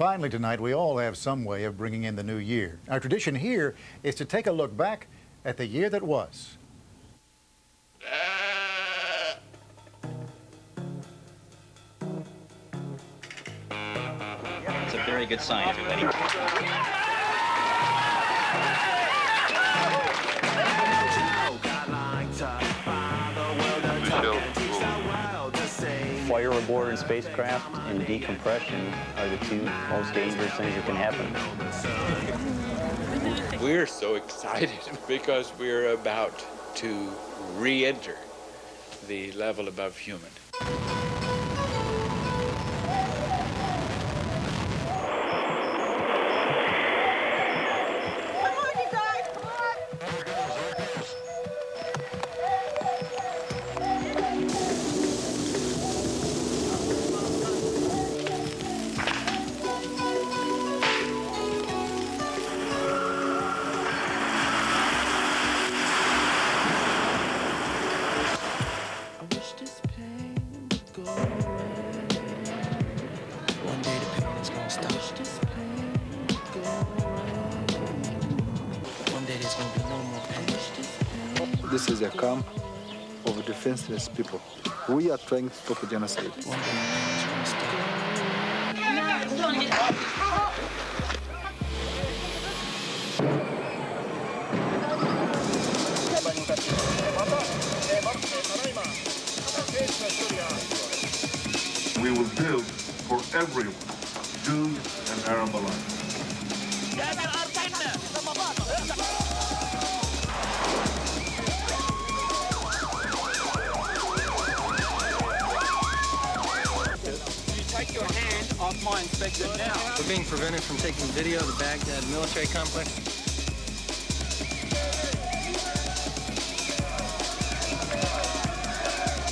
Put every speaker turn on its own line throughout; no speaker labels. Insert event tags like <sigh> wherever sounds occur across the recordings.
Finally, tonight, we all have some way of bringing in the new year. Our tradition here is to take a look back at the year that was.
It's a very good sign, everybody. Aboard in spacecraft and decompression are the two most dangerous things that can happen.
We're so excited <laughs> because we're about to re-enter the level above human.
This is a camp of defenseless people. We are trying to stop genocide.
We will build for everyone, Jews and Arab alike.
We're being prevented from taking video of the Baghdad military complex.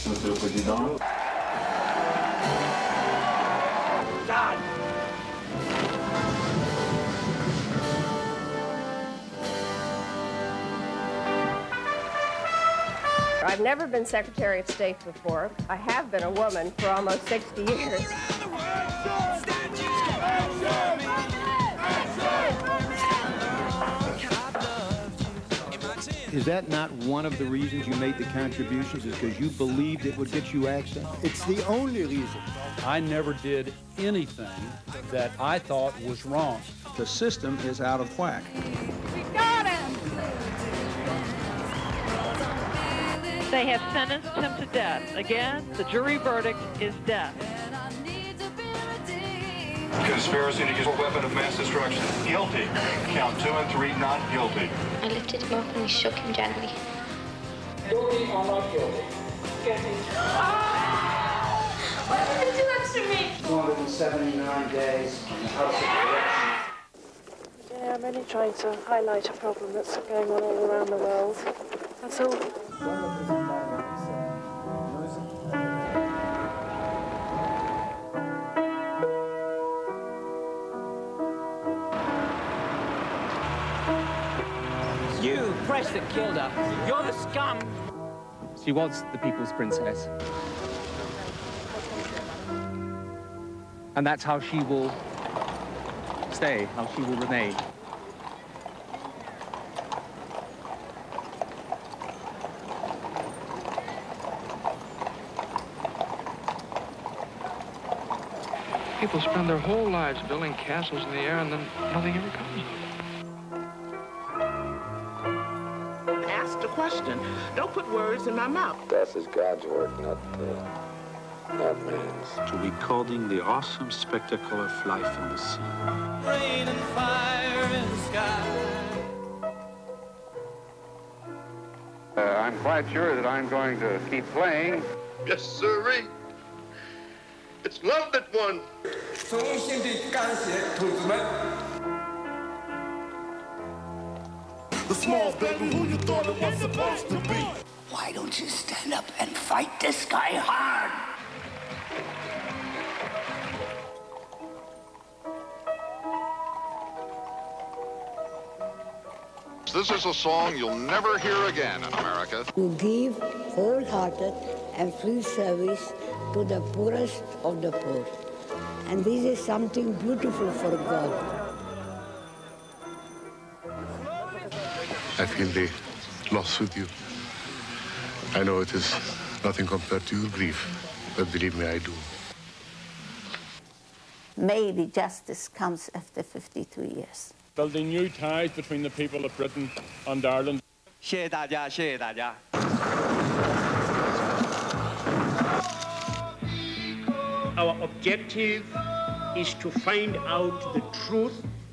Monsieur le Président,
I've never been Secretary of State before. I have been a woman for almost 60 years.
Is that not one of the reasons you made the contributions? Is because you believed it would get you access?
It's the only reason.
I never did anything that I thought was wrong.
The system is out of whack. We got him!
They have sentenced him to death. Again, the jury verdict is death.
Conspiracy to use a weapon of mass destruction. Guilty. Count two and three, not guilty.
I lifted him up and we shook him gently. Ah!
What did you do that to me?
279 days on the House of Correction.
Yeah, I'm only trying to highlight a problem that's going on all around the world. That's all.
You pressed that killed her. You're the scum.
She was the people's princess. And that's how she will stay, how she will remain.
People spend their whole lives building castles in the air and then nothing ever comes of it.
Ask the question. Don't put words in my mouth.
This is God's work, not, uh, not man's.
To recording the awesome spectacle of life in the sea.
Rain and fire in the sky.
Uh, I'm quite sure that I'm going to keep playing.
Yes, sirree. It's love that won.
The small baby who you thought it was supposed to be.
Why don't you stand up and fight this guy hard?
This is a song you'll never hear again in America.
To give wholehearted and free service to the poorest of the poor
And this is something beautiful for God.
I feel the loss with you. I know it is nothing compared to your grief, but believe me, I do.
Maybe justice comes after 52 years.
Building new ties between the people of Britain and Ireland.
谢谢大家，谢谢大家。
Our objective is to find out the truth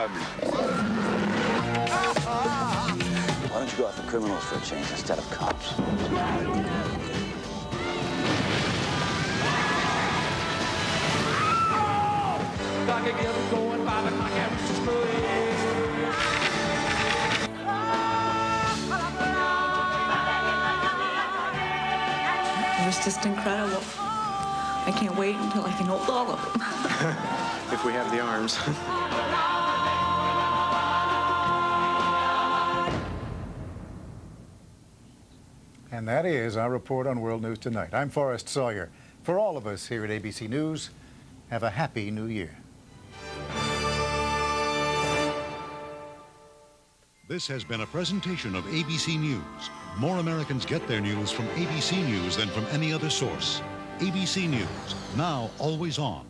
We have a bug.
Why don't you go after criminals for a change instead of cops?
It was just incredible. I can't wait until I can hold all of them. <laughs>
if we have the arms. <laughs>
And that is our report on World News Tonight. I'm Forrest Sawyer. For all of us here at ABC News, have a happy new year.
This has been a presentation of ABC News. More Americans get their news from ABC News than from any other source. ABC News, now always on.